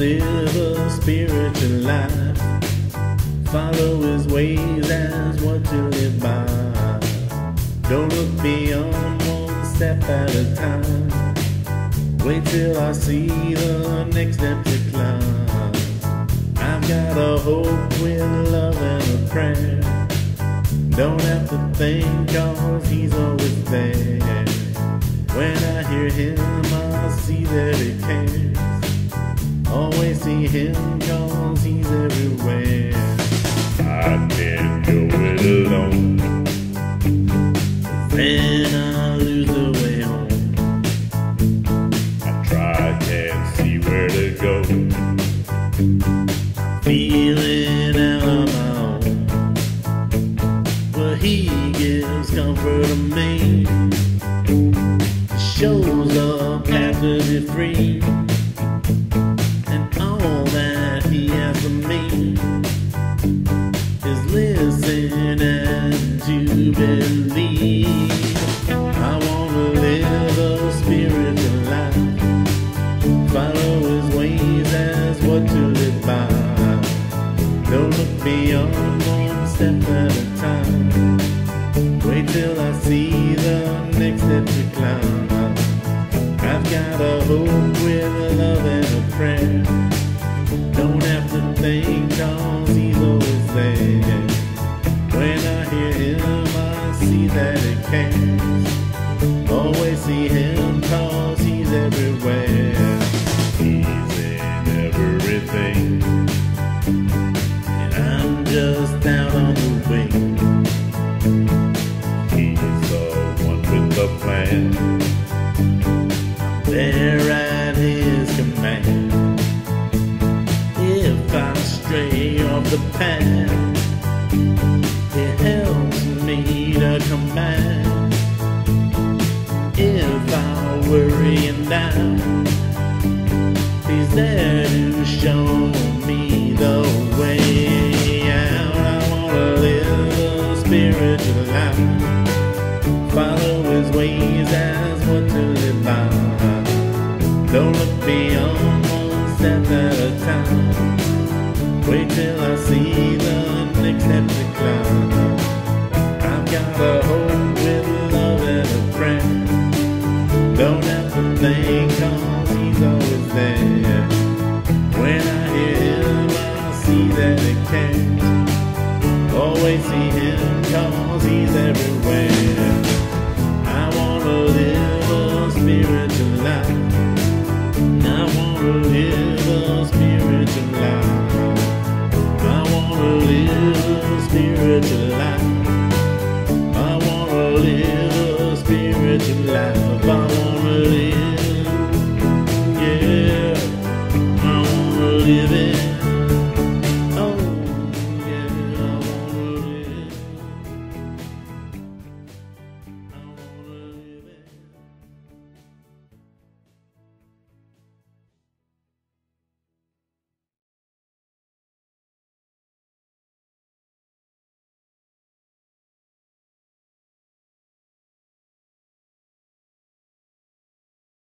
spiritual life. Follow his ways, as what you live by. Don't look beyond one step at a time. Wait till I see the next step to climb. I've got a hope with love and a prayer. Don't have to think, cause he's always there. When I hear him, I see that he cares. See him, cause he's everywhere. I can't go it alone. Then I lose the way home. I try, can't see where to go. Feeling out on my own. But he gives comfort to me. Shows up after the free. Beyond one step at a time. Wait till I see the next step to climb. I've got a hope with a love and a prayer. Don't have to think, cause he's always there. When I hear him, I see that it cares. Always see him, cause the. There at his command. If I stray off the path, it helps me to come back. If I worry and doubt, Wait till I see the next hectic clown. I've got a home with love and a friend. Don't have to think, cause he's always there. When I hear him, I see that it can't. Always see him come.